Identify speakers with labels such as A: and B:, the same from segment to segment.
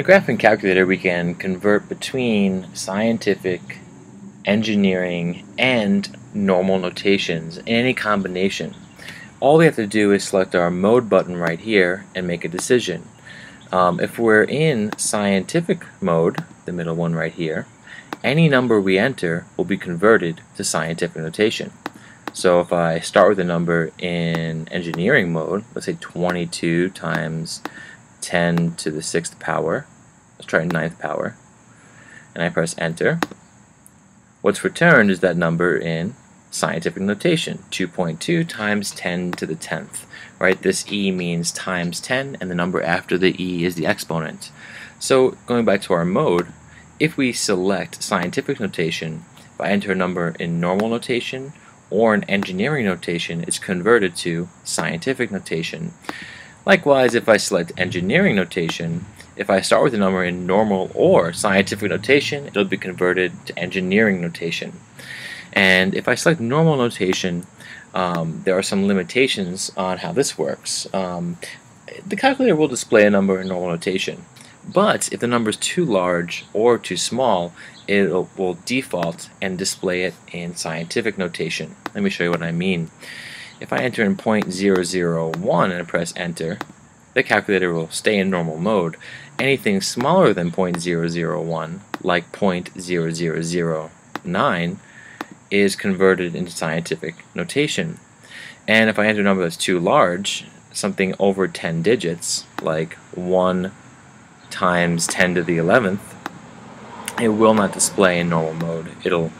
A: a graphing calculator, we can convert between scientific, engineering, and normal notations in any combination. All we have to do is select our mode button right here and make a decision. Um, if we're in scientific mode, the middle one right here, any number we enter will be converted to scientific notation. So if I start with a number in engineering mode, let's say 22 times 10 to the 6th power, let's try ninth power, and I press enter, what's returned is that number in scientific notation, 2.2 times 10 to the 10th, right? This e means times 10, and the number after the e is the exponent. So going back to our mode, if we select scientific notation, if I enter a number in normal notation or in engineering notation, it's converted to scientific notation. Likewise, if I select engineering notation, if I start with a number in normal or scientific notation, it'll be converted to engineering notation. And if I select normal notation, um, there are some limitations on how this works. Um, the calculator will display a number in normal notation, but if the number is too large or too small, it will default and display it in scientific notation. Let me show you what I mean. If I enter in 0.001 and press enter, the calculator will stay in normal mode. Anything smaller than 0.001, like 0.0009, is converted into scientific notation. And if I enter a number that's too large, something over 10 digits, like 1 times 10 to the 11th, it will not display in normal mode. It'll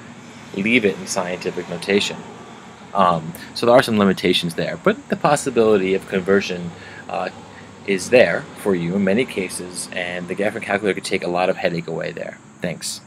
A: leave it in scientific notation. Um, so there are some limitations there, but the possibility of conversion uh, is there for you in many cases, and the graphing calculator could take a lot of headache away there. Thanks.